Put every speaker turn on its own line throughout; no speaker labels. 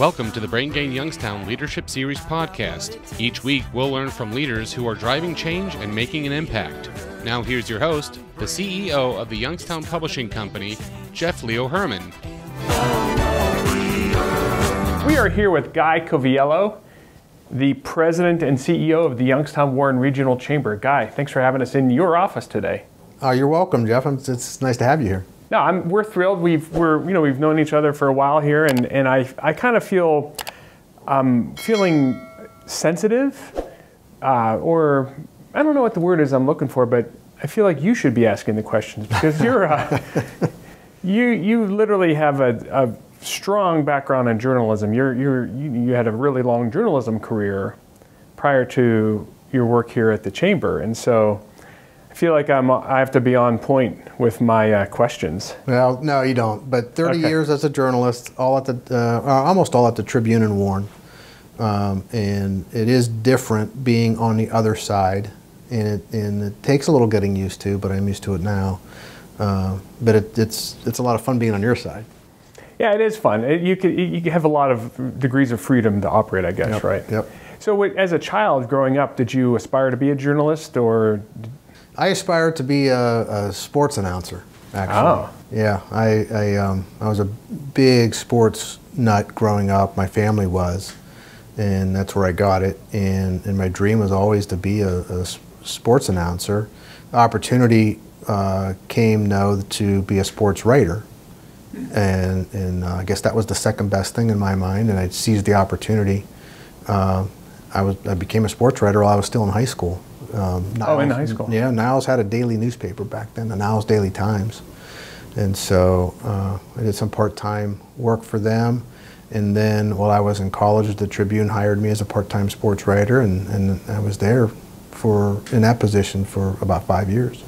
Welcome to the Brain Gain Youngstown Leadership Series podcast. Each week, we'll learn from leaders who are driving change and making an impact. Now, here's your host, the CEO of the Youngstown Publishing Company, Jeff Leo Herrmann.
We are here with Guy Coviello, the president and CEO of the Youngstown Warren Regional Chamber. Guy, thanks for having us in your office today.
Oh, you're welcome, Jeff. It's, it's nice to have you here.
No, I'm, we're thrilled. We've we're you know we've known each other for a while here, and, and I I kind of feel um, feeling sensitive, uh, or I don't know what the word is I'm looking for, but I feel like you should be asking the questions because you're uh, you you literally have a, a strong background in journalism. You're you're you, you had a really long journalism career prior to your work here at the chamber, and so I feel like I'm, I have to be on point with my uh, questions.
Well, no, you don't. But 30
Okay.
years as a journalist, all at the uh, uh, almost all at the Tribune and Warren, um, and it is different being on the other side, and it and it takes a little getting used to, but I'm used to it now. Uh, but it, it's it's a lot of fun being on your side.
Yeah, it is fun. It, you could you have a lot of degrees of freedom to operate, I guess,
Yep,
right?
yep.
So, as a child growing up, did you aspire to be a journalist, or
I aspired to be a, a sports announcer. Actually,
Oh.
yeah, I I, um, I was a big sports nut growing up. My family was, and that's where I got it. And and my dream was always to be a sports announcer. The opportunity uh, came though to be a sports writer, and and uh, I guess that was the second best thing in my mind. And I seized the opportunity. Uh, I was I became a sports writer while I was still in high school. Um,
Oh, in high school.
Yeah, Niles had a daily newspaper back then, the Niles Daily Times, and so uh, I did some part-time work for them. And then while I was in college, the Tribune hired me as a part-time sports writer, and, and I was there for in that position for about five years.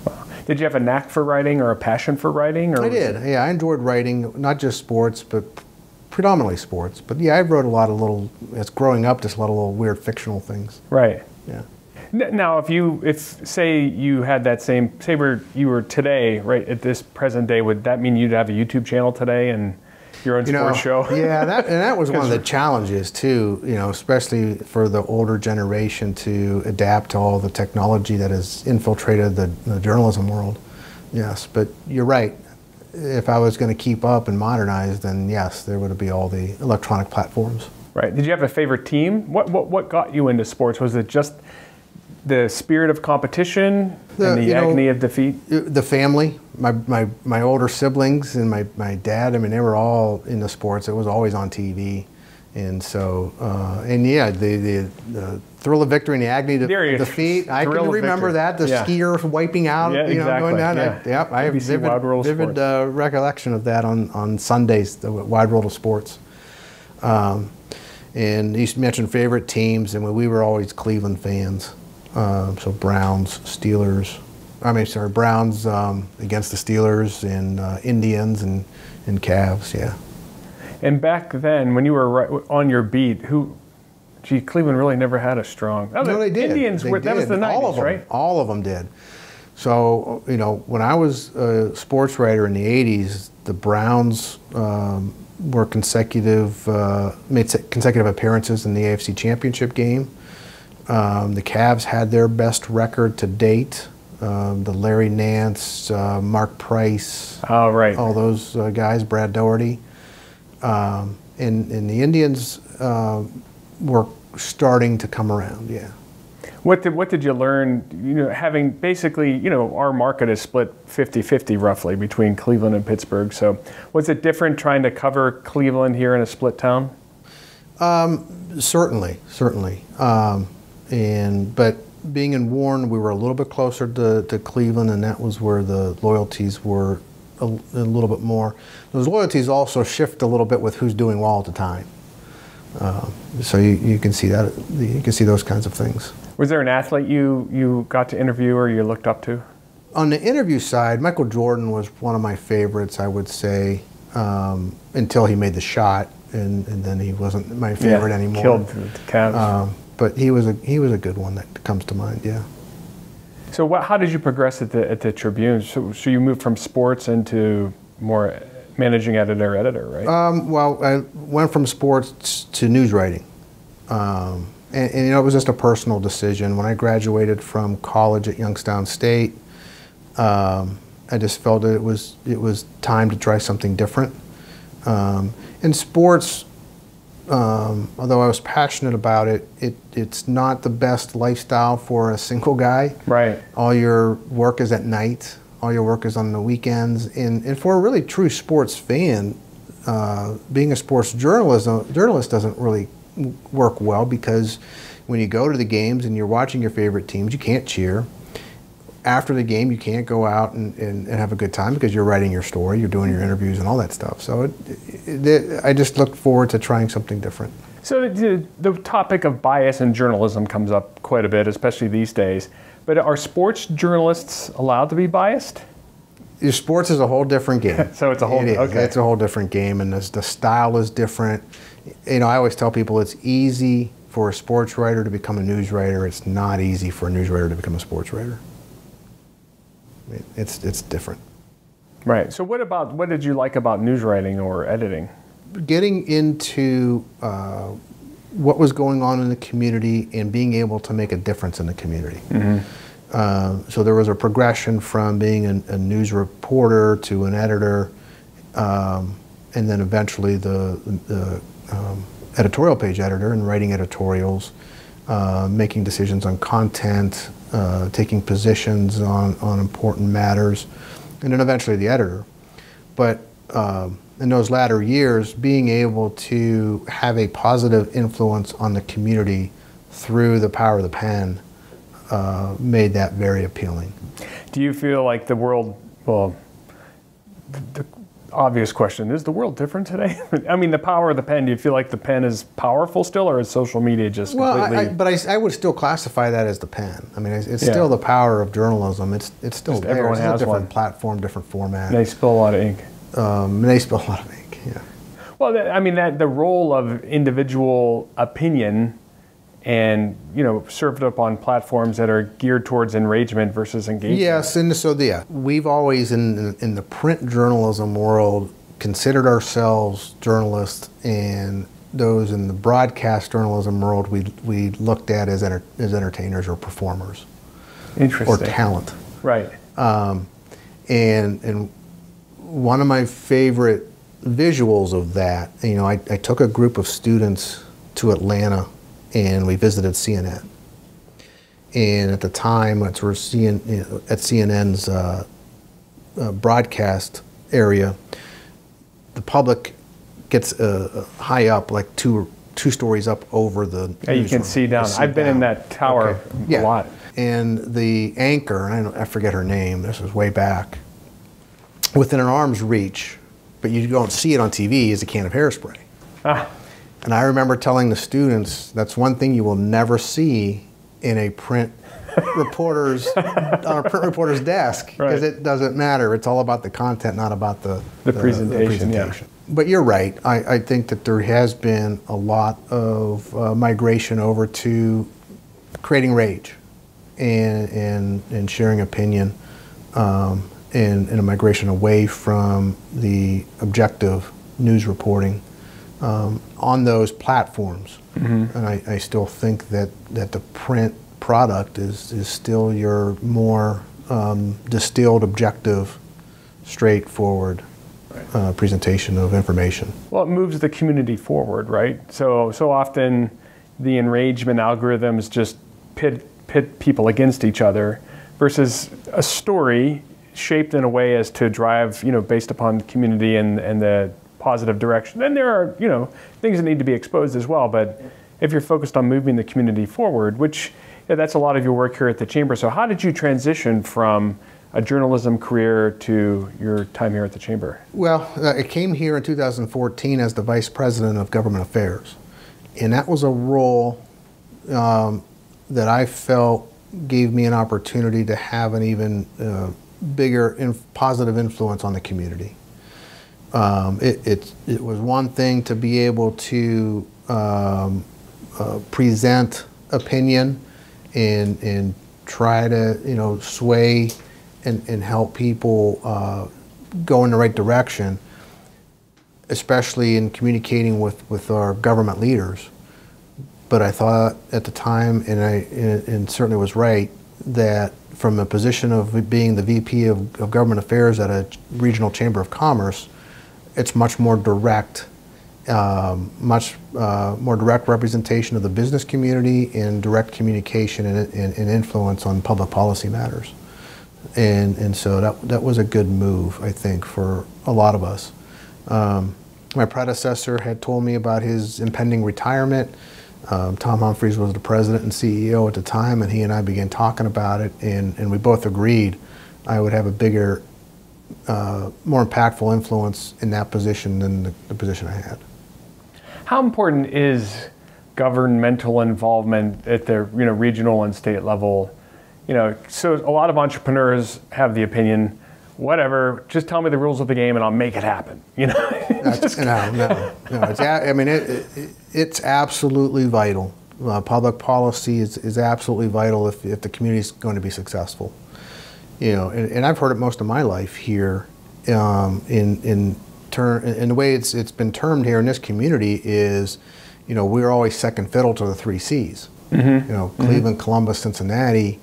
did you have a knack for writing or a passion for writing? Or
I did.
it-
Yeah, I enjoyed writing, not just sports, but predominantly sports. But yeah, I wrote a lot of little, as growing up, just a lot of little weird fictional things.
Right.
Yeah.
Now, if you, if say you had that same, say where you were today, right at this present day, would that mean you'd have a YouTube channel today and your own
you know,
sports show?
yeah, that and that was one of the challenges too. You know, especially for the older generation to adapt to all the technology that has infiltrated the, the journalism world. Yes, but you're right. If I was going to keep up and modernize, then yes, there would be all the electronic platforms.
Right. Did you have a favorite team? What what what got you into sports? Was it just the spirit of competition
The-
and the
you know,
agony of defeat?
the family, my, my, my older siblings and my, my dad, I mean, they were all into sports. It was always on TV. And so, uh, and yeah, the, the, the thrill of victory and the agony of
There you
of
go.
defeat. I can remember that. The
Yeah.
skier wiping out,
Yeah,
you know,
exactly.
going down. I,
Yeah.
yep, I have vivid,
Wide World of
vivid uh, recollection of that on, on Sundays, the Wide World of Sports. Um, and you mentioned favorite teams, and we were always Cleveland fans. Um, so Browns, Steelers. I mean, sorry, Browns um, against the Steelers and uh, Indians and and Cavs. Yeah.
And back then, when you were right, on your beat, who, gee, Cleveland really never had a strong. Oh,
No, they did.
Indians
They
were. That was
did.
the
All
'90s,
of them.
right?
All of them did. So you know, when I was a sports writer in the '80s, the Browns um, were consecutive uh, made consecutive appearances in the AFC Championship game. Um, the Cavs had their best record to date. Um, the Larry Nance, uh, Mark Price,
Oh, right.
all those uh, guys, Brad Daugherty. Um, and, and the Indians uh, were starting to come around, yeah.
What did what did you learn? You know, having basically, you know, our market is split 50-50 roughly between Cleveland and Pittsburgh. So, was it different trying to cover Cleveland here in a split town?
Certainly, certainly. Um, and but being in Warren, we were a little bit closer to, to Cleveland, and that was where the loyalties were a, a little bit more. Those loyalties also shift a little bit with who's doing well at the time. Um, so you, you can see that you can see those kinds of things.
Was there an athlete you you got to interview or you looked up to?
On the interview side, Michael Jordan was one of my favorites, I would say, um, until he made the shot, and, and then he wasn't my favorite anymore.
Killed the Cavs.
Um, but he was a he was a good one that comes to mind. Yeah.
so, what, how did you progress at the at the Tribune? So, so you moved from sports into more managing editor, editor, right?
Um, well, I went from sports to news writing. Um, and, and, you know, it was just a personal decision. When I graduated from college at Youngstown State, um, I just felt that it was it was time to try something different. Um, in sports, um, although I was passionate about it, it, it's not the best lifestyle for a single guy.
Right.
All your work is at night. All your work is on the weekends. And, and for a really true sports fan, uh, being a sports journalist, journalist doesn't really work well because when you go to the games and you're watching your favorite teams, you can't cheer after the game, you can't go out and, and, and, have a good time because you're writing your story, you're doing your mm-hmm. interviews and all that stuff. So it, it, it, I just look forward to trying something different.
So the, the topic of bias in journalism comes up quite a bit, especially these days. But are sports journalists allowed to be biased?
Your sports is a whole different game.
so it's a whole
it
okay.
It's a whole different game, and the, the style is different. You know, I always tell people it's easy for a sports writer to become a news writer. It's not easy for a news writer to become a sports writer it's it's different.
Right. So what about what did you like about news writing or editing?
Getting into uh, what was going on in the community and being able to make a difference in the community. Mm-hmm. Uh, so there was a progression from being a, a news reporter to an editor, um, and then eventually the, the um, editorial page editor and writing editorials, uh, making decisions on content, uh, taking positions on, on important matters, and then eventually the editor. But um, in those latter years, being able to have a positive influence on the community through the power of the pen uh, made that very appealing.
Do you feel like the world, well, the, obvious question is the world different today? I mean the power of the pen do you feel like the pen is powerful still or is social media just
well
completely...
I, but I, I, would still classify that as the pen. I mean it's, it's yeah. still the power of journalism. It's it's still just there.
Everyone
it's
has
a different
one.
platform different format.
They spill a lot of ink.
Um, they spill a lot of ink yeah.
Well i mean that the role of individual opinion and you know served up on platforms that are geared towards enragement versus engagement.
Yes, and so yeah, we've always in in the print journalism world considered ourselves journalists, and those in the broadcast journalism world we we looked at as enter, as entertainers or performers,
interesting,
or talent,
right? Um,
and and one of my favorite visuals of that, you know, I, I took a group of students to Atlanta and we visited CNN. And at the time, at, sort of CN, at CNN's uh, uh, broadcast area, the public gets uh, high up, like two two stories up over the.
Yeah, you can see down. See I've been down. in that tower okay. a
yeah.
lot.
And the anchor, I, I forget her name. This was way back. Within an arm's reach, but you don't see it on TV, is a can of hairspray. Ah. And I remember telling the students that's one thing you will never see in a print reporter's on a print reporter's desk because right. it doesn't matter. It's all about the content, not about the
the, the presentation. The presentation. Yeah.
But you're right. I, I, think that there has been a lot of uh, migration over to creating rage and and, and sharing opinion, um, and, and a migration away from the objective news reporting um, on those platforms. Mm-hmm. And I, I, still think that, that the print product is, is still your more um, distilled, objective, straightforward right. uh, presentation of information.
Well, it moves the community forward, right? So, so often the enragement algorithms just pit, pit people against each other versus a story shaped in a way as to drive, you know, based upon the community and, and the positive direction. And there are, you know, things that need to be exposed as well. But if you're focused on moving the community forward, which yeah, that's a lot of your work here at the chamber. So how did you transition from a journalism career to your time here at the chamber?
Well, uh, I came here in 2014 as the vice president of government affairs, and that was a role um, that I felt gave me an opportunity to have an even uh, bigger inf- positive influence on the community. Um, it, it, it, was one thing to be able to um, uh, present opinion and, and try to you know sway and, and help people uh, go in the right direction. especially in communicating with, with our government leaders. But I thought at the time, and I and, certainly was right, that from a position of being the VP of, of Government Affairs at a regional chamber of commerce, it's much more direct, um, much uh, more direct representation of the business community and direct communication and, and, and influence on public policy matters. And, and so that, that was a good move, I think, for a lot of us. Um, my predecessor had told me about his impending retirement. Um, Tom Humphries was the president and CEO at the time, and he and I began talking about it, and, and we both agreed I would have a bigger, uh, more impactful influence in that position than the, the position I had.
How important is governmental involvement at the you know regional and state level? You know, so a lot of entrepreneurs have the opinion, whatever, just tell me the rules of the game and I'll make it happen. You know,
no, no, no. It's, a- I mean, it, it, it's absolutely vital. Uh, public policy is, is absolutely vital if, if the community is going to be successful. You know, and, and I've heard it most of my life here. Um, in in term, in the way it's it's been termed here in this community is, you know, we're always second fiddle to the three C's. You know, Cleveland, Columbus, Cincinnati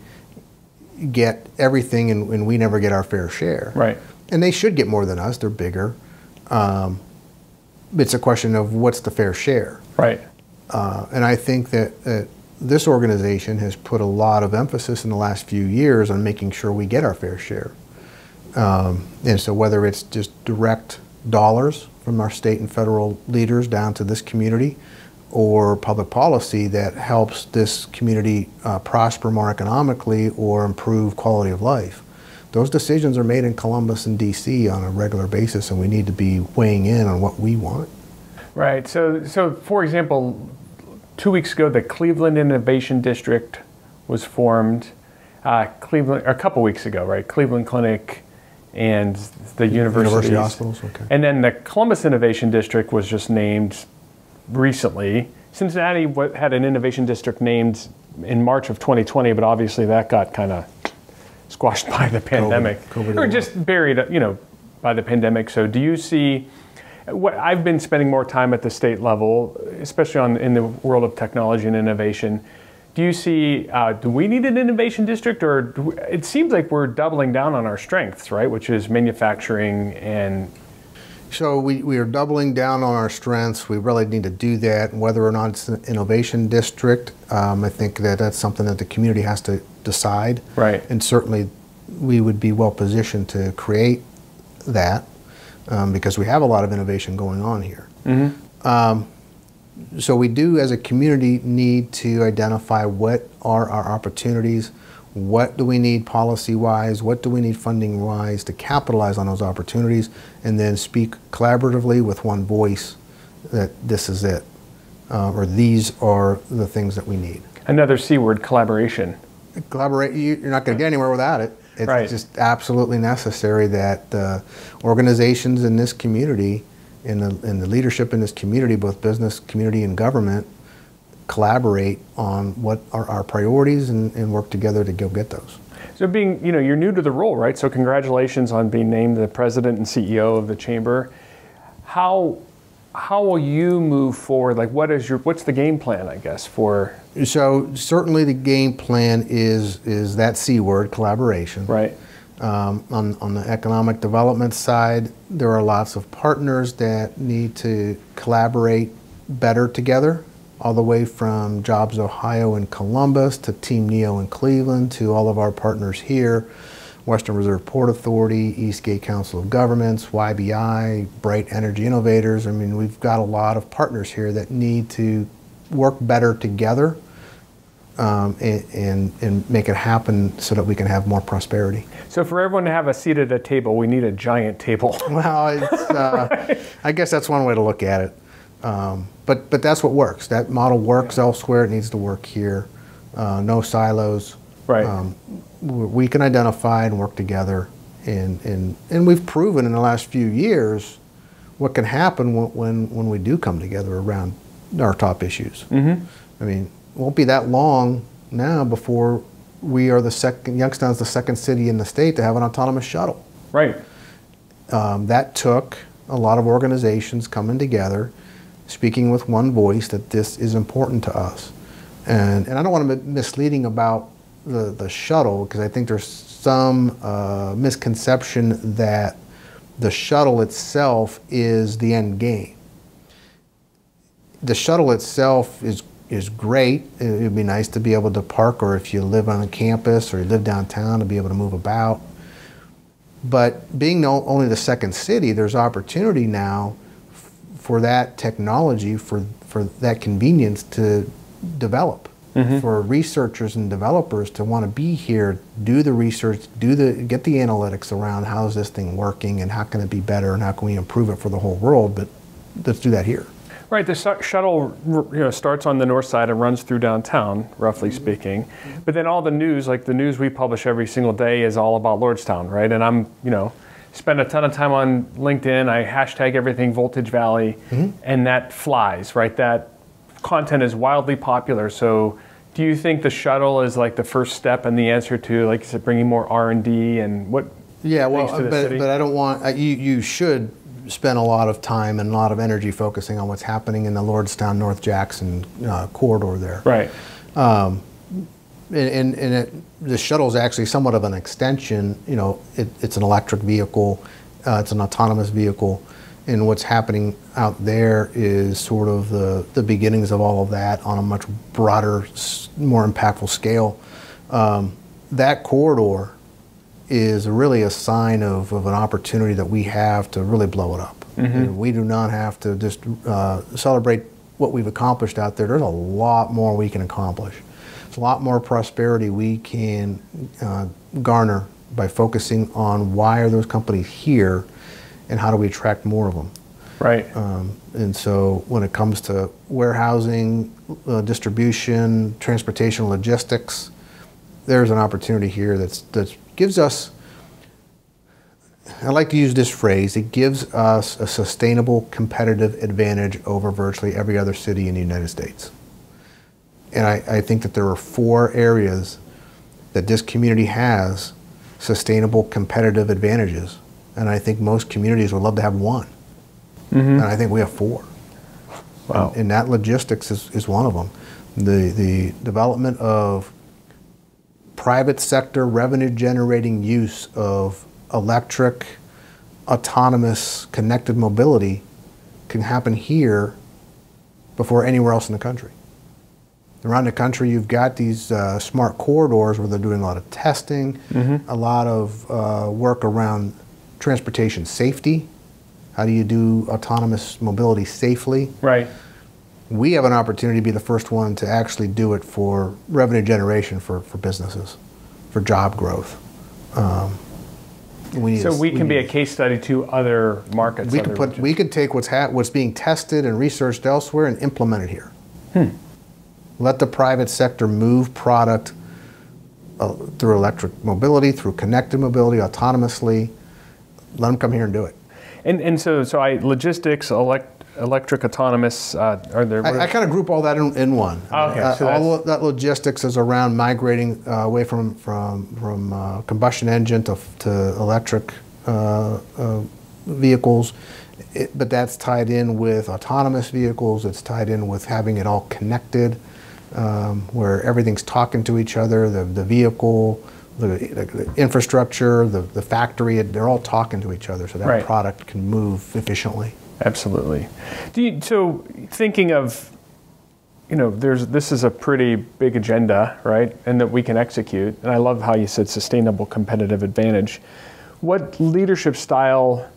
get everything, and, and we never get our fair share
right?
and they should get more than us. They're bigger. Um, it's a question of what's the fair share.
Right.
Uh, and I think that, that this organization has put a lot of emphasis in the last few years on making sure we get our fair share. Um, and so whether it's just direct dollars from our state and federal leaders down to this community or public policy that helps this community uh, prosper more economically or improve quality of life. Those decisions are made in Columbus and DC on a regular basis and we need to be weighing in on what we want.
Right. So, so for example, two weeks ago, the Cleveland Innovation District was formed. Uh, Cleveland, a couple weeks ago, right? Cleveland Clinic and the.
University hospitals, okay.
And then the Columbus Innovation District was just named recently. Cincinnati had an innovation district named in March of 2020, but obviously that got kind of squashed by the pandemic,
COVID
or
era.
just buried, you know, by the pandemic. So, do you see? What I've been spending more time at the state level, especially on in the world of technology and innovation. Do you see? Uh, do we need an innovation district, or do we, it seems like we're doubling down on our strengths, right? Which is manufacturing and
So we, we are doubling down on our strengths. We really need to do that. Whether or not it's an innovation district, um, I think that that's something that the community has to decide.
Right.
And certainly, we would be well positioned to create that um, because we have a lot of innovation going on here. Um, so we do, as a community, need to identify what are our opportunities. What do we need policy-wise? What do we need funding-wise to capitalize on those opportunities, and then speak collaboratively with one voice that this is it, uh, or these are the things that we need.
another C word, collaboration.
Collaborate. You're not going to get anywhere without it. It's
Right.
just absolutely necessary that uh, organizations in this community, in the, in the leadership in this community, both business, community, and government, collaborate on what are our priorities and, and work together to go get those.
So being, you know, you're new to the role, right? So congratulations on being named the president and CEO of the chamber. How how will you move forward? Like, what is your what's the game plan? I guess for
So certainly the game plan is is that C word, collaboration.
right,
Um, on, on the economic development side, there are lots of partners that need to collaborate better together, all the way from Jobs Ohio in Columbus to Team Neo in Cleveland to all of our partners here, Western Reserve Port Authority, Eastgate Council of Governments, YBI, Brite Energy Innovators. I mean, we've got a lot of partners here that need to work better together um, and, and, and make it happen so that we can have more prosperity.
so for everyone to have a seat at a table, we need a giant table.
Well, it's, uh, I guess that's one way to look at it. Um, but, but that's what works. That model works elsewhere. It needs to work here. Uh, no silos.
Right.
Um, we can identify and work together. And, and, and we've proven in the last few years what can happen when, when, when we do come together around our top issues. Mm-hmm. I mean, it won't be that long now before we are the second, Youngstown's the second city in the state to have an autonomous shuttle.
right.
Um, that took a lot of organizations coming together, speaking with one voice that this is important to us. And, and I don't want to be misleading about the, the shuttle because I think there's some uh, misconception that the shuttle itself is the end game. The shuttle itself is is great. It would be nice to be able to park, or if you live on campus or you live downtown, to be able to move about. But being only the second city, there's opportunity now for that technology, for, for that convenience to develop. Mm-hmm. For researchers and developers to want to be here, do the research, do the get the analytics around how is this thing working and how can it be better and how can we improve it for the whole world. But let's do that here.
Right, the shuttle you know, starts on the north side and runs through downtown, roughly speaking. But then all the news, like the news we publish every single day, is all about Lordstown, right? And I'm, you know, spend a ton of time on LinkedIn. I hashtag everything Voltage Valley, mm-hmm. and that flies, right? That content is wildly popular. So, do you think the shuttle is like the first step and the answer to, like you said, bringing more R and D and what?
Yeah, well, but, but I don't want uh, you. You should spend a lot of time and a lot of energy focusing on what's happening in the Lordstown North Jackson uh, corridor there.
Right. Um,
and, and it, the shuttle is actually somewhat of an extension. You know, it, it's an electric vehicle, uh, it's an autonomous vehicle, and what's happening out there is sort of the, the beginnings of all of that on a much broader, more impactful scale. Um, that corridor is really a sign of, of an opportunity that we have to really blow it up. Mm-hmm. We do not have to just uh, celebrate what we've accomplished out there. There's a lot more we can accomplish. There's a lot more prosperity we can uh, garner by focusing on why are those companies here and how do we attract more of them.
Right.
Um, and so when it comes to warehousing, uh, distribution, transportation, logistics, there's an opportunity here that's that's gives us, I like to use this phrase, it gives us a sustainable competitive advantage over virtually every other city in the United States. And I, I think that there are four areas that this community has sustainable competitive advantages. And I think most communities would love to have one. Mm-hmm. And I think we have four. Wow. And, and that logistics is, is one of them. The, the development of private sector revenue generating use of electric, autonomous, connected mobility can happen here before anywhere else in the country. Around the country, you've got these uh, smart corridors where they're doing a lot of testing, mm-hmm. a lot of uh, work around transportation safety. How do you do autonomous mobility safely?
Right
we have an opportunity to be the first one to actually do it for revenue generation for, for businesses, for job growth. Um,
we so we can we be a case study to other markets.
We could put regions. we could take what's ha- what's being tested and researched elsewhere and implement it here. Hmm. Let the private sector move product uh, through electric mobility, through connected mobility, autonomously. Let them come here and do it.
And and so so I logistics, elect electric autonomous? Uh, are there?
I, I kind of group all that in, in one.
Oh, okay, uh,
so all that logistics is around migrating uh, away from from from uh, combustion engine to to electric uh, uh, vehicles. It, but that's tied in with autonomous vehicles. It's tied in with having it all connected, um, where everything's talking to each other. The the vehicle. The, the, infrastructure, the, the factory, they're all talking to each other so that right. product can move efficiently.
Absolutely. You, so thinking of, you know, there's this is a pretty big agenda, right? And that we can execute. And I love how you said sustainable competitive advantage. What leadership style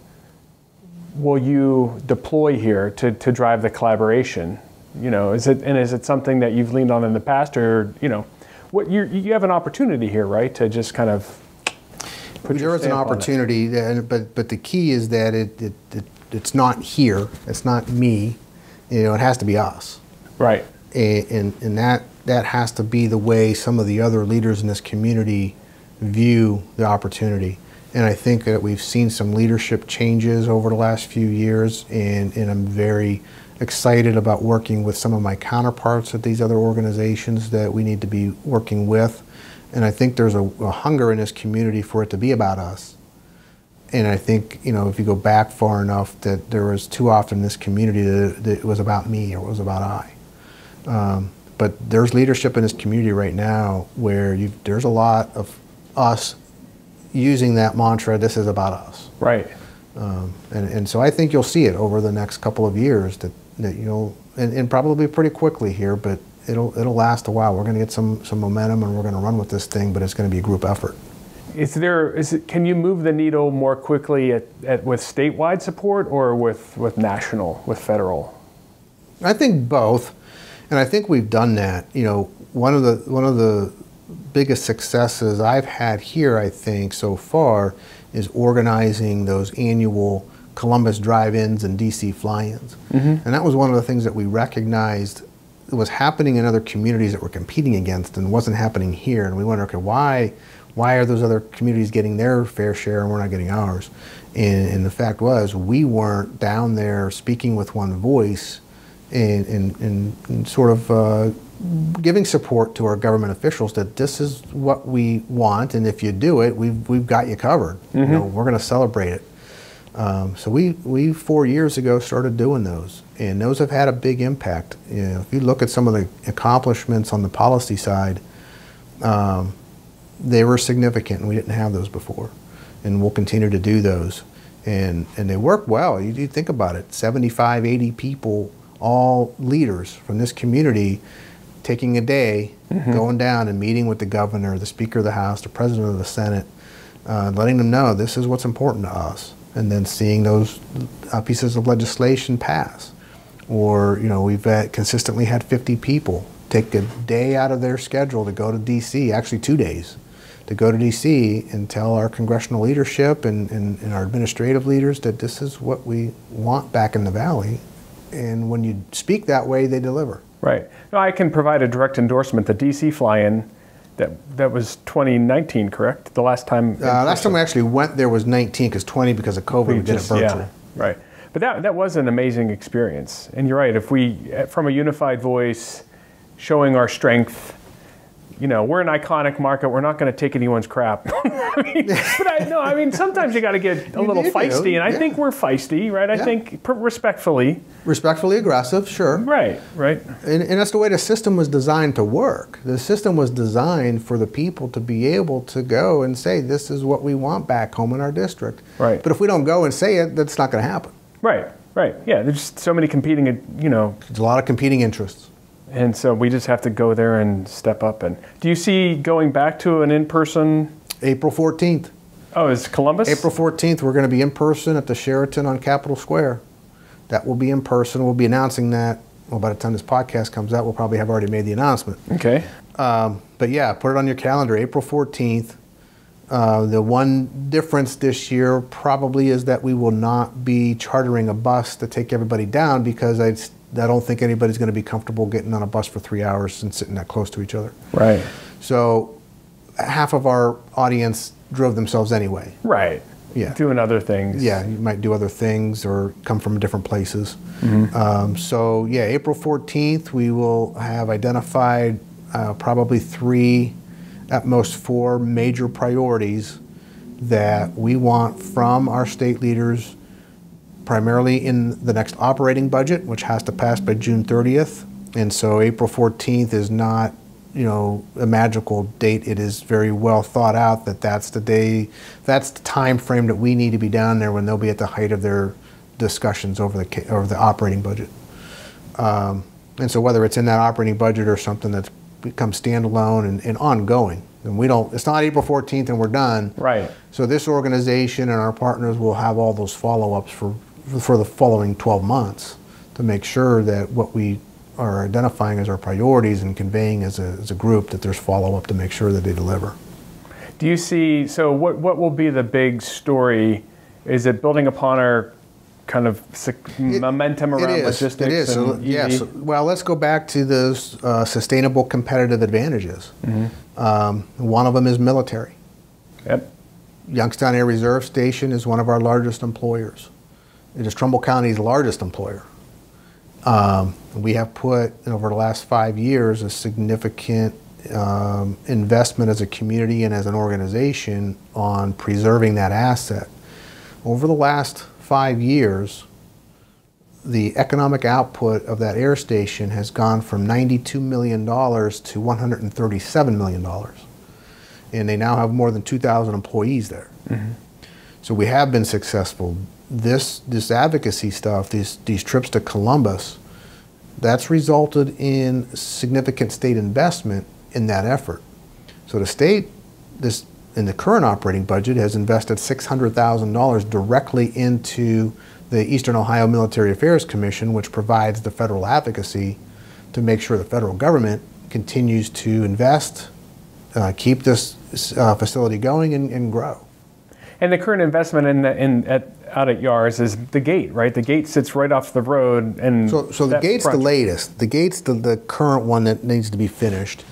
will you deploy here to, to drive the collaboration? You know, is it and is it something that you've leaned on in the past, or you know, what you you have an opportunity here, right, to just kind of
put there is an opportunity, but but the key is that it, it, it it's not here. It's not me. You know, it has to be us.
Right.
And, and, and that that has to be the way some of the other leaders in this community view the opportunity. And I think that we've seen some leadership changes over the last few years, and, and I'm very excited about working with some of my counterparts at these other organizations that we need to be working with. And I think there's a, a hunger in this community for it to be about us and I think you know if you go back far enough that there was too often in this community that, that it was about me or it was about I. Um, but there's leadership in this community right now where you, there's a lot of us using that mantra. This is about us.
Right.
Um, and, and so I think you'll see it over the next couple of years that, that you'll, and, and probably pretty quickly here, but it'll, it'll last a while. We're going to get some, some momentum and we're going to run with this thing, but it's going to be a group effort.
Is there, is it, can you move the needle more quickly at, at, with statewide support or with, with national, with federal?
I think both. And I think we've done that. You know, one of the, one of the biggest successes I've had here, I think, so far is organizing those annual Columbus drive-ins and DC fly-ins. Mm-hmm. And that was one of the things that we recognized was happening in other communities that we're competing against and wasn't happening here. And we wondered, okay, why, why are those other communities getting their fair share and we're not getting ours? And, and the fact was, we weren't down there speaking with one voice and, and, and, sort of uh, giving support to our government officials that this is what we want, and if you do it, we've, we've got you covered. Mm-hmm. You know, we're going to celebrate it. Um, so we, we four years ago started doing those, and those have had a big impact. You know, if you look at some of the accomplishments on the policy side, um, they were significant, and we didn't have those before, and we'll continue to do those. And, and they work well. You, you think about it 75, 80 people, all leaders from this community taking a day, mm-hmm. going down and meeting with the governor, the Speaker of the House, the President of the Senate, uh, letting them know this is what's important to us, and then seeing those uh, pieces of legislation pass. Or, you know, we've consistently had 50 people take a day out of their schedule to go to D.C., actually two days, to go to D.C. and tell our congressional leadership and, and, and our administrative leaders that this is what we want back in the Valley. And when you speak that way, they deliver.
Right. I can provide a direct endorsement. The DC fly-in, that that was 2019, correct? The last time.
Uh, last time we actually went there was 19, because 20 because of COVID we, we did it virtual.
Yeah, right. But that that was an amazing experience. And you're right. If we, from a unified voice, showing our strength you know, we're an iconic market. We're not going to take anyone's crap. I mean, but I no, I mean, sometimes you got to get a you little feisty, and I think we're feisty, right? I yeah. think respectfully.
Respectfully aggressive, sure.
Right, right.
And, and that's the way the system was designed to work. The system was designed for the people to be able to go and say, "This is what we want back home in our district."
Right.
But if we don't go and say it, that's not going to happen.
Right. Right. Yeah. There's just so many competing, you know.
There's a lot of competing interests.
And so we just have to go there and step up. And do you see going back to an in-person?
April 14th.
Oh, is Columbus?
April 14th. We're going to be in person at the Sheraton on Capitol Square. That will be in person. We'll be announcing that. Well, by the time this podcast comes out, we'll probably have already made the announcement.
Okay.
Um, but yeah, put it on your calendar. April 14th. Uh, the one difference this year probably is that we will not be chartering a bus to take everybody down because I I don't think anybody's going to be comfortable getting on a bus for three hours and sitting that close to each other.
Right.
So half of our audience drove themselves anyway.
Right.
Yeah.
Doing other things.
Yeah, you might do other things or come from different places. Mm-hmm. Um, so, yeah, April 14th, we will have identified uh, probably three, at most four major priorities that we want from our state leaders primarily in the next operating budget, which has to pass by June 30th. And so April 14th is not, you know, a magical date. It is very well thought out that that's the day, that's the time frame that we need to be down there when they'll be at the height of their discussions over the over the operating budget. Um, and so whether it's in that operating budget or something that's become standalone and, and ongoing, and we don't, it's not April 14th and we're done.
Right.
So this organization and our partners will have all those follow-ups for for the following 12 months to make sure that what we are identifying as our priorities and conveying as a, as a group that there's follow-up to make sure that they deliver.
Do you see, so what, what will be the big story? Is it building upon our kind of it, momentum around
it is,
logistics?
It is. So, yes. Well, let's go back to those uh, sustainable competitive advantages. Mm-hmm. Um, one of them is military.
Yep.
Youngstown Air Reserve Station is one of our largest employers. It is Trumbull County's largest employer. Um, we have put over the last five years a significant um, investment as a community and as an organization on preserving that asset. over the last five years, the economic output of that air station has gone from $92 million to $137 million. And they now have more than 2,000 employees there. So we have been successful. This, this advocacy stuff, these, these trips to Columbus, that's resulted in significant state investment in that effort. So the state, this in the current operating budget, has invested $600,000 directly into the Eastern Ohio Military Affairs Commission, which provides the federal advocacy to make sure the federal government continues to invest, uh, keep this uh, facility going, and, and grow.
And the current investment in, the, in at, out at Yars is the gate, right? The gate sits right off the road, and
So, so the gate's the latest. The gate's the, the current one that needs to be finished.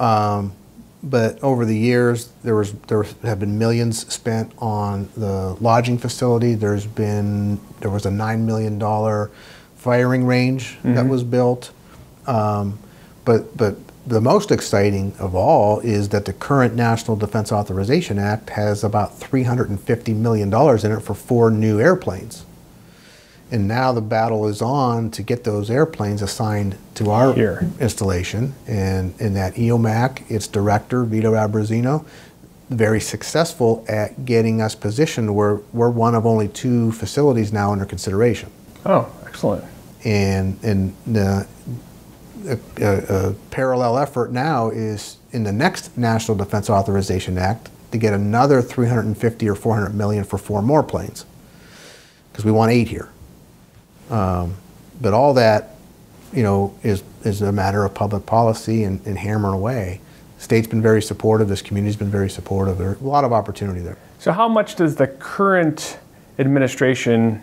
Um, but over the years, there was there have been millions spent on the lodging facility. There's been there was a nine million dollar firing range that was built. Um, but but the most exciting of all is that the current National Defense Authorization Act has about 350 million dollars in it for four new airplanes. And now the battle is on to get those airplanes assigned to our
Here.
installation. And in that EOMAC, its director, Vito Abruzzino, very successful at getting us positioned where we're one of only two facilities now under consideration.
Oh, excellent.
And, and the, a, a, a parallel effort now is in the next National Defense Authorization Act to get another 350 or 400 million for four more planes because we want eight here. Um, but all that, you know, is, is a matter of public policy and, and hammering away. State's been very supportive. This community's been very supportive. There's a lot of opportunity there.
So, how much does the current administration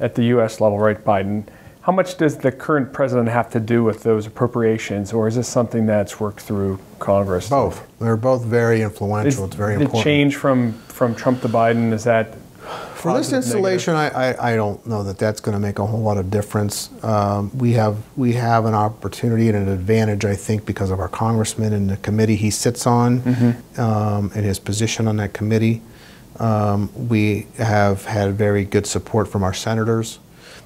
at the U.S. level, right, Biden, how much does the current president have to do with those appropriations, or is this something that's worked through Congress?
Both. They're both very
Is
influential. it's very
the
important.
change from, from Trump to Biden, is that
For this installation, I, I, I don't know that that's going to make a whole lot of difference. Um, we have we have an opportunity and an advantage, I think, because of our congressman and the committee he sits on um, and his position on that committee. Um, we have had very good support from our senators,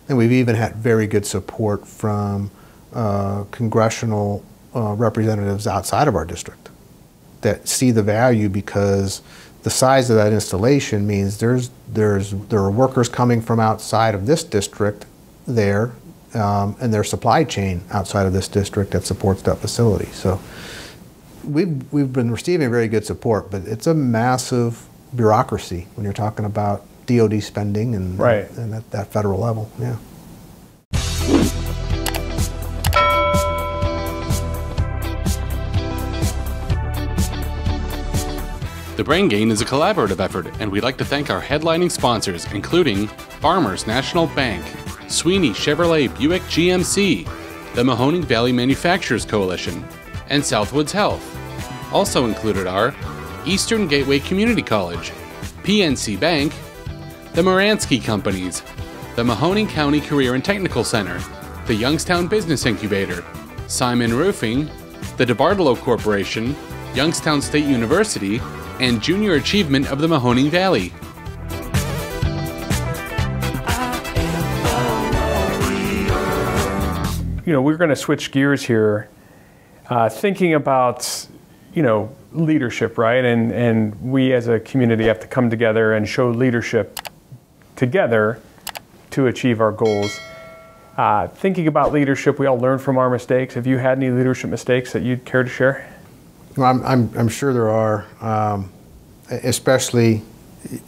and we've even had very good support from uh, congressional uh, representatives outside of our district that see the value because the size of that installation means there's there's there are workers coming from outside of this district there um, and their supply chain outside of this district that supports that facility. So we've we've been receiving very good support but it's a massive bureaucracy when you're talking about DoD spending and uh,
Right.
and at that federal level yeah
The Brain Gain is a collaborative effort, and we'd like to thank our headlining sponsors, including Farmers National Bank, Sweeney Chevrolet Buick GMC, the Mahoning Valley Manufacturers Coalition, and Southwoods Health. Also included are Eastern Gateway Community College, PNC Bank, the Moransky Companies, the Mahoning County Career and Technical Center, the Youngstown Business Incubator, Simon Roofing, the DeBartolo Corporation, Youngstown State University, and Junior Achievement of the Mahoning Valley.
you know, we're going to switch gears here, uh, thinking about, you know, leadership, right? And and we as a community have to come together and show leadership together to achieve our goals. Uh, thinking about leadership, we all learn from our mistakes. Have you had any leadership mistakes that you'd care to share?
Well, I'm, I'm, I'm sure there are, um, especially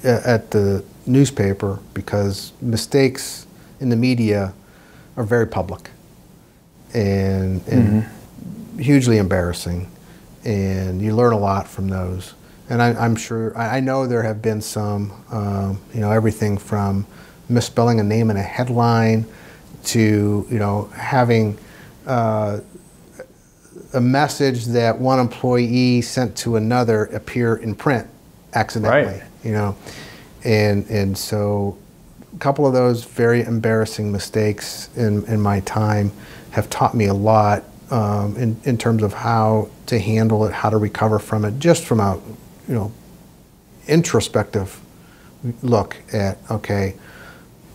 at the newspaper, because mistakes in the media are very public and, and hugely embarrassing. And you learn a lot from those. And I, I'm sure, I, I know there have been some, um, you know, everything from misspelling a name in a headline to, you know, having uh, a message that one employee sent to another appear in print accidentally.
Right.
You know, and and so a couple of those very embarrassing mistakes in in my time have taught me a lot um, in in terms of how to handle it, how to recover from it, just from a you know introspective look at okay,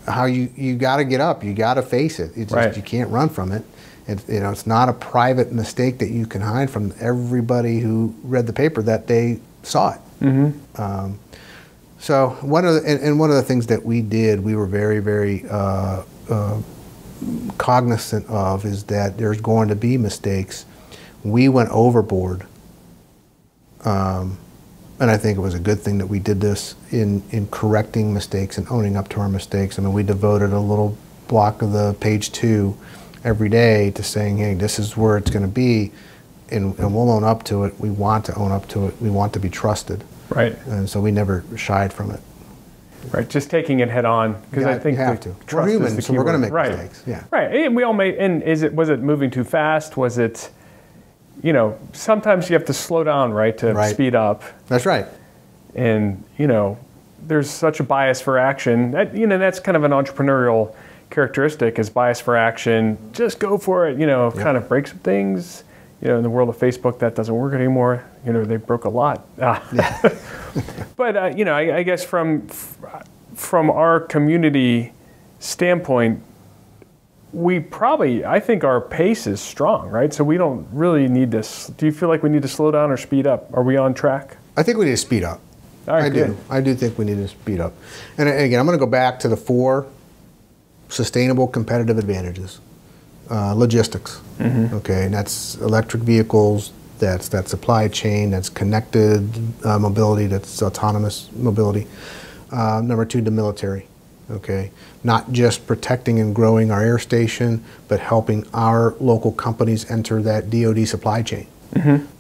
how you you got to get up, you got to face it. It's just,
Right.
You can't run from it. It, you know, it's not a private mistake that you can hide from. Everybody who read the paper that day saw it. Um, so one of the, and, and one of the things that we did, we were very very uh, uh, cognizant of is that there's going to be mistakes. We went overboard, um, and I think it was a good thing that we did this in in correcting mistakes and owning up to our mistakes. I mean, we devoted a little block of the page two every day to saying, "Hey, this is where it's going to be." And, and we'll own up to it. We want to own up to it. We want to be trusted,
Right.
and so we never shied from it.
Right. Just taking it head on because
Yeah,
I think
you have to. We're
trust is
human, so we're gonna make
right.
mistakes, yeah.
Right. And we all made. And is it was it moving too fast? Was it? You know, sometimes you have to slow down, right, to
Right.
speed up.
That's right.
and you know there's such a bias for action. That you know that's kind of an entrepreneurial characteristic is bias for action. Just go for it you know kind of break some things. You know in the world of facebook that doesn't work anymore. You know they broke a lot. But uh, you know I, I guess from from our community standpoint we probably i think our pace is strong right so we don't really need to do you feel like we need to slow down or speed up are we on track
I think we need to speed up.
Right,
I
good.
do. I do think we need to speed up. And again, I'm going to go back to the four sustainable competitive advantages. Uh, logistics.
Mm-hmm.
Okay, and that's electric vehicles. That's that supply chain. That's connected uh, mobility. That's autonomous mobility. Uh, number two, the military. Okay, not just protecting and growing our air station, but helping our local companies enter that DoD supply chain.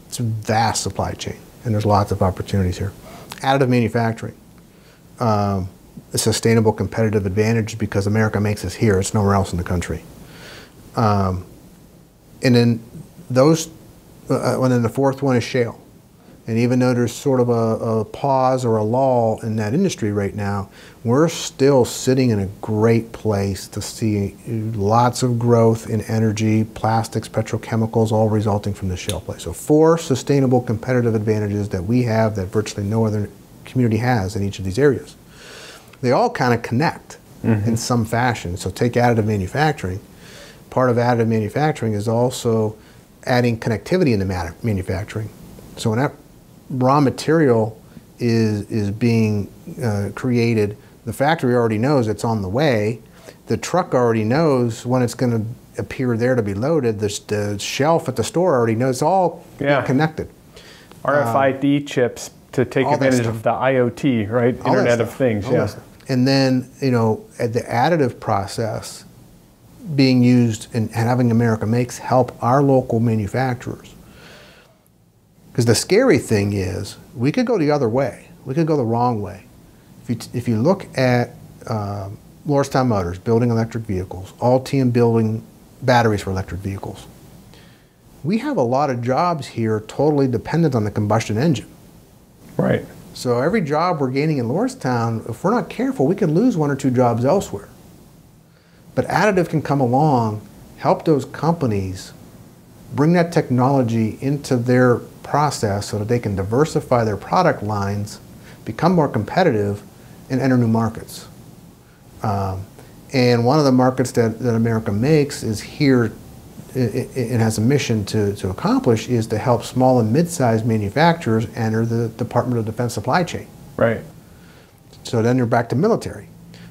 It's a vast supply chain, and there's lots of opportunities here. Additive manufacturing, um, a sustainable competitive advantage because America makes this here. It's nowhere else in the country. Um, and then those, uh, and then the fourth one is shale. And even though there's sort of a, a pause or a lull in that industry right now, we're still sitting in a great place to see lots of growth in energy, plastics, petrochemicals, all resulting from the shale play. So four sustainable competitive advantages that we have that virtually no other community has in each of these areas. They all kind of connect mm-hmm. in some fashion. So take additive manufacturing. Part of additive manufacturing is also adding connectivity into manu- manufacturing. So when that raw material is is being uh, created, the factory already knows it's on the way. The truck already knows when it's going to appear there to be loaded. The, the shelf at the store already knows. It's all
Yeah.
connected.
RFID chips to take advantage of the IoT, right?
All
Internet of. Things,
All
yeah.
And then, you know, at the additive process being used and having America Makes help our local manufacturers. Because the scary thing is, we could go the other way. We could go the wrong way. If you, if you look at um, Lordstown Motors building electric vehicles, Ultium building batteries for electric vehicles, we have a lot of jobs here totally dependent on the combustion engine.
Right.
So every job we're gaining in Lordstown, if we're not careful, we could lose one or two jobs elsewhere. But additive can come along, help those companies bring that technology into their process so that they can diversify their product lines, become more competitive, and enter new markets. Um, and one of the markets that, that America makes is here it has a mission to, to accomplish is to help small and mid-sized manufacturers enter the Department of Defense supply chain.
Right.
So then you're back to military.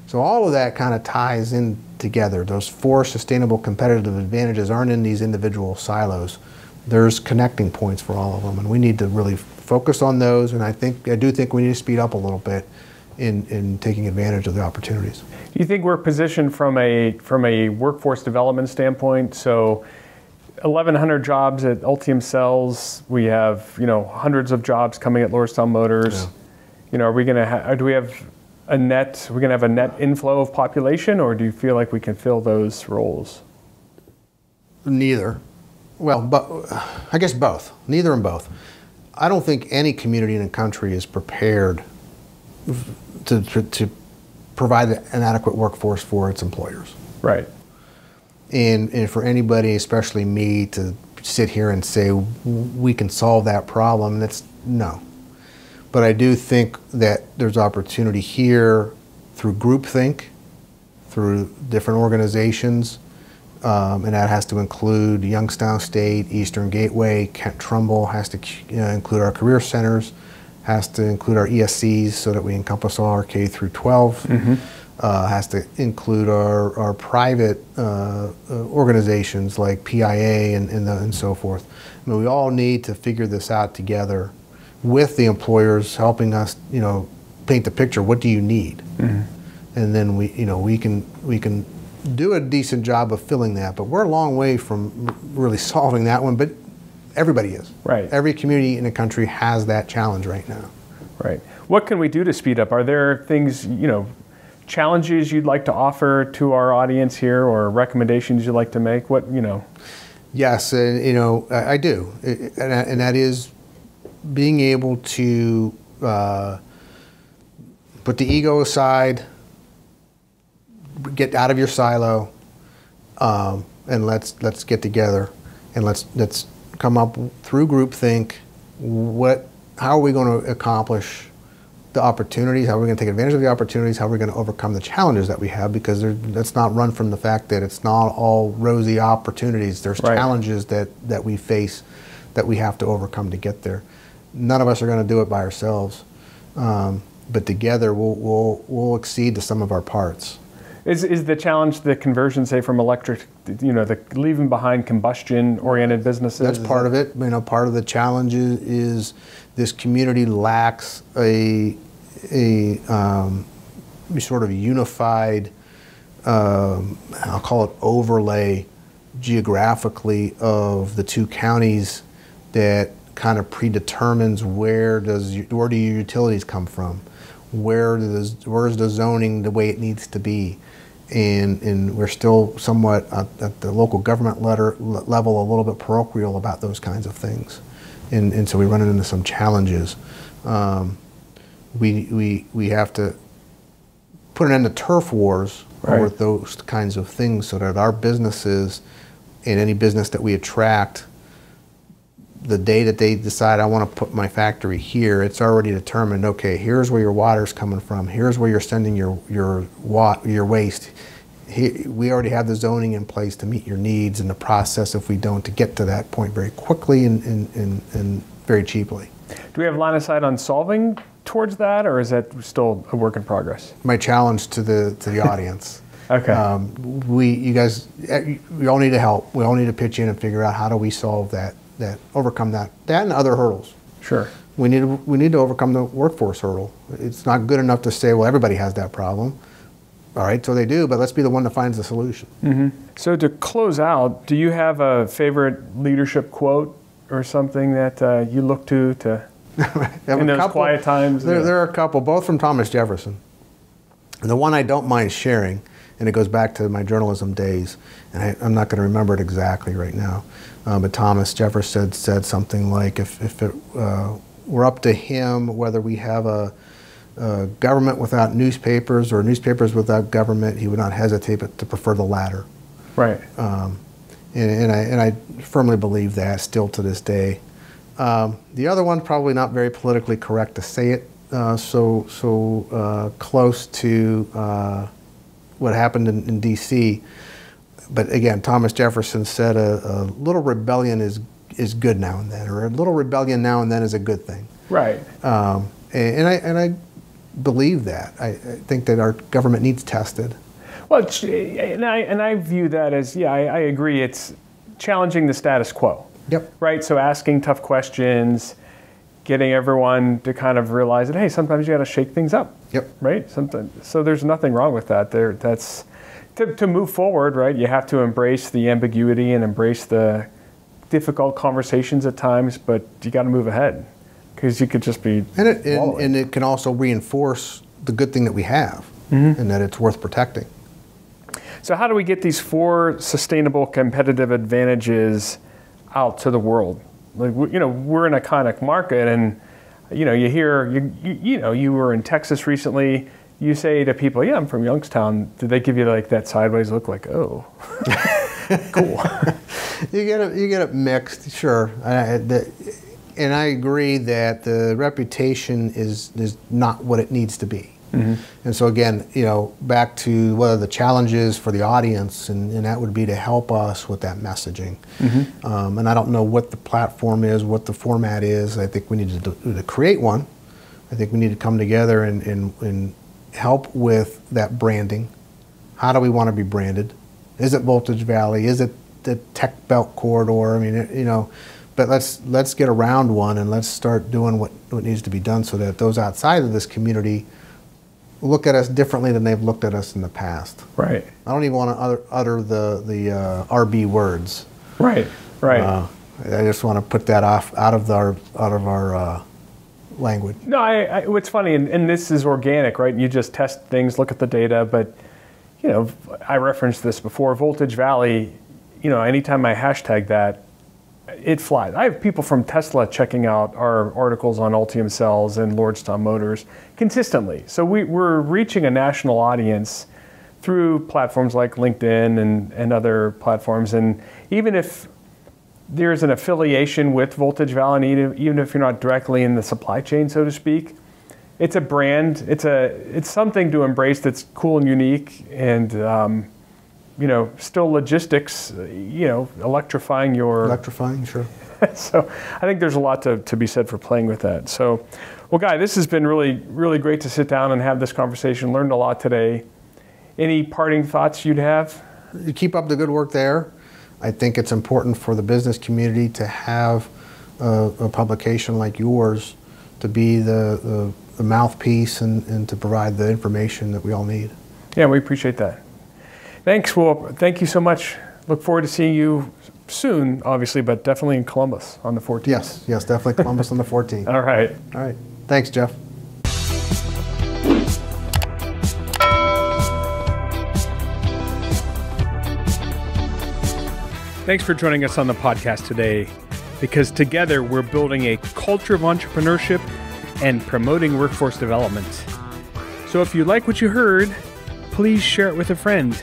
So all of that kind of ties in together. Those four sustainable competitive advantages aren't in these individual silos. There's connecting points for all of them, and we need to really focus on those. And I think I do think we need to speed up a little bit in, in taking advantage of the opportunities.
Do you think we're positioned from a from a workforce development standpoint? So, 1,100 jobs at Ultium Cells. We have you know hundreds of jobs coming at Lordstown Motors.
Yeah.
You know, are we going to do we have a net? We're going to have a net inflow of population, or do you feel like we can fill those roles?
Neither. Well, but I guess both. Neither and both. I don't think any community in the country is prepared to, to, to provide an adequate workforce for its employers.
Right.
And, and for anybody, especially me, to sit here and say we can solve that problem, that's no. but I do think that there's opportunity here through groupthink, through different organizations, um, and that has to include Youngstown State, Eastern Gateway, Kent Trumbull, has to you know, include our career centers, has to include our ESCs so that we encompass all our K through 12. Mm-hmm. Uh, has to include our, our private uh, uh, organizations like PIA and, and, the, and, so forth. I mean, we all need to figure this out together with the employers helping us, you know, paint the picture. What do you need? Mm-hmm. And then we, you know, we can we can do a decent job of filling that, but we're a long way from really solving that one. But everybody is.
Right.
Every community in the country has that challenge right now.
Right. What can we do to speed up? Are there things, you know, challenges you'd like to offer to our audience here or recommendations you'd like to make? What, you know?
Yes, and, you know, I, I do. And, and, that is being able to uh, put the ego aside, get out of your silo, um, and let's let's get together and let's let's come up through groupthink what how are we going to accomplish the opportunities, how are we going to take advantage of the opportunities, how are we going to overcome the challenges that we have because let's not run from the fact that it's not all rosy opportunities. There's right. challenges that, that we face that we have to overcome to get there. None of us are going to do it by ourselves, um, but together we'll, we'll, we'll exceed the sum of our parts.
Is, is the challenge the conversion, say, from electric, you know, the leaving behind combustion-oriented businesses?
That's part of it. You know, part of the challenge is, is this community lacks a a um, sort of unified, um, I'll call it overlay geographically of the two counties that kind of predetermines where does where do your utilities come from, where does where's the zoning the way it needs to be and, and we're still somewhat at, at the local government letter, level a little bit parochial about those kinds of things. And, and so we run into some challenges. Um, we, we, we have to put an end to turf wars right. over those kinds of things so that our businesses and any business that we attract the day that they decide I want to put my factory here, it's already determined. Okay, here's where your water's coming from. Here's where you're sending your your wat, your waste. We already have the zoning in place to meet your needs and the process, if we don't, to get to that point very quickly and, and, and, and very cheaply.
Do we have line of sight on solving towards that, or is that still a work in progress?
My challenge to the to the audience.
okay.
Um, we, you guys, eh, we all need to help. We all need to pitch in and figure out how do we solve that that overcome that that and other hurdles.
Sure.
We need to, we need to overcome the workforce hurdle. It's not good enough to say, well, everybody has that problem. All right, so they do, but let's be the one that finds the solution.
Mm-hmm. So to close out, do you have a favorite leadership quote or something that uh, you look to to in those
couple,
quiet times?
There, there are a couple, both from Thomas Jefferson. And the one I don't mind sharing, and it goes back to my journalism days, and I, am not going to remember it exactly right now. Uh, but Thomas Jefferson said, said something like, if, if it uh, were up to him whether we have a, a, government without newspapers or newspapers without government, he would not hesitate but to prefer the latter.
Right.
Um, and, and, I, and I firmly believe that still to this day. Um, the other one, probably not very politically correct to say it uh, so, so uh, close to uh, what happened in, in D.C but again, Thomas Jefferson said a, a, little rebellion is is good now and then, or a little rebellion now and then is a good thing.
Right.
Um, and, and, I and I believe that. I, I, think that our government needs tested.
Well, and I and I view that as yeah, I, I agree. It's challenging the status quo.
Yep.
Right. So asking tough questions, getting everyone to kind of realize that hey, sometimes you got to shake things up.
Yep.
Right. Sometimes. So there's nothing wrong with that. There. That's to, to move forward, right, you have to embrace the ambiguity and embrace the difficult conversations at times, but you got to move ahead because you could just be.
And it, and, and, it can also reinforce the good thing that we have mm-hmm. and that it's worth protecting.
So, how do we get these four sustainable competitive advantages out to the world? Like, you know, we're in a iconic market, and you know, you hear, you, you, you know, you were in Texas recently you say to people, "Yeah, I'm from Youngstown," do they give you like that sideways look, like, "Oh, cool"?
you get it. You get it mixed, sure. I, the, and I agree that the reputation is is not what it needs to be. Mm-hmm. And so again, you know, back to what are the challenges for the audience, and, and that would be to help us with that messaging. Mm-hmm. Um, and I don't know what the platform is, what the format is. I think we need to, to create one. I think we need to come together and, and, and help with that branding. How do we want to be branded? Is it Voltage Valley? Is it the Tech Belt corridor? I mean, you know, but let's let's get around one and let's start doing what, what needs to be done so that those outside of this community look at us differently than they've looked at us in the past.
Right.
I don't even want to utter, utter the the uh, RB words.
Right. Right.
Uh, I just want to put that off out of our out of our uh, language.
No, I, I, what's funny, and, and this is organic, right? You just test things, look at the data, but you know, I referenced this before. Voltage Valley, you know, anytime I hashtag that, it flies. I have people from Tesla checking out our articles on Ultium Cells and Lordstown Motors consistently. So we, we're reaching a national audience through platforms like LinkedIn and, and other platforms. And even if there's an affiliation with Voltage Valley, even if you're not directly in the supply chain, so to speak, it's a brand. It's a it's something to embrace that's cool and unique, and um, you know, still logistics, you know, electrifying your.
Electrifying, sure.
so I think there's a lot to, to be said for playing with that. So, well, Guy, this has been really, really great to sit down and have this conversation. Learned a lot today. Any parting thoughts you'd have?
You keep up the good work there. I think it's important for the business community to have a, a publication like yours to be the, the, the mouthpiece and, and to provide the information that we all need.
Yeah, we appreciate that. Thanks. Well, thank you so much. Look forward to seeing you soon, obviously, but definitely in Columbus on the 14th.
Yes, yes, definitely Columbus on the 14th.
All right.
All right. Thanks, Jeff.
Thanks for joining us on the podcast today because together we're building a culture of entrepreneurship and promoting workforce development. So if you like what you heard, please share it with a friend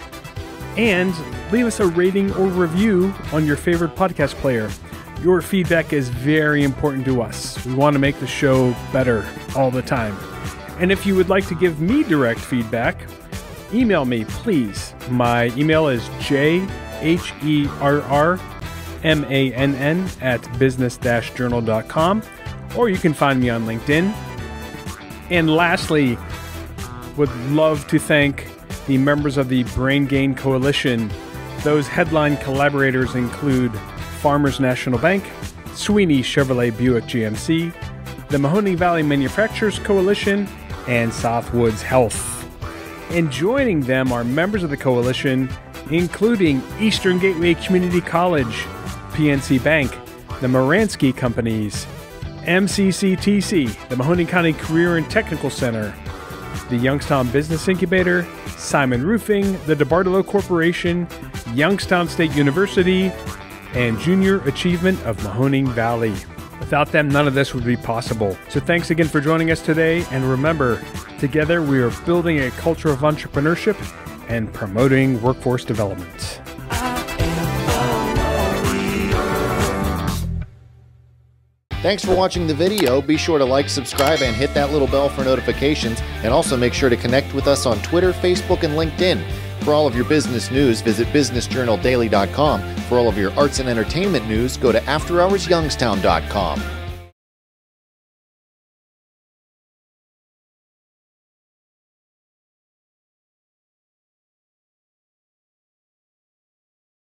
and leave us a rating or review on your favorite podcast player. Your feedback is very important to us. We want to make the show better all the time. And if you would like to give me direct feedback, email me, please. My email is jherrmann at business journal.com, or you can find me on LinkedIn. And lastly, would love to thank the members of the Brain Gain Coalition. Those headline collaborators include Farmers National Bank, Sweeney Chevrolet Buick GMC, the Mahoning Valley Manufacturers Coalition, and Southwoods Health. And joining them are members of the coalition, including Eastern Gateway Community College, PNC Bank, the Moransky Companies, MCCTC, the Mahoning County Career and Technical Center, the Youngstown Business Incubator, Simon Roofing, the DeBartolo Corporation, Youngstown State University, and Junior Achievement of Mahoning Valley. Without them, none of this would be possible. So thanks again for joining us today. And remember, together we are building a culture of entrepreneurship and promoting workforce development.
Thanks for watching the video. Be sure to like, subscribe, and hit that little bell for notifications. And also make sure to connect with us on Twitter, Facebook, and LinkedIn. For all of your business news, visit businessjournaldaily.com. For all of your arts and entertainment news, go to afterhoursyoungstown.com.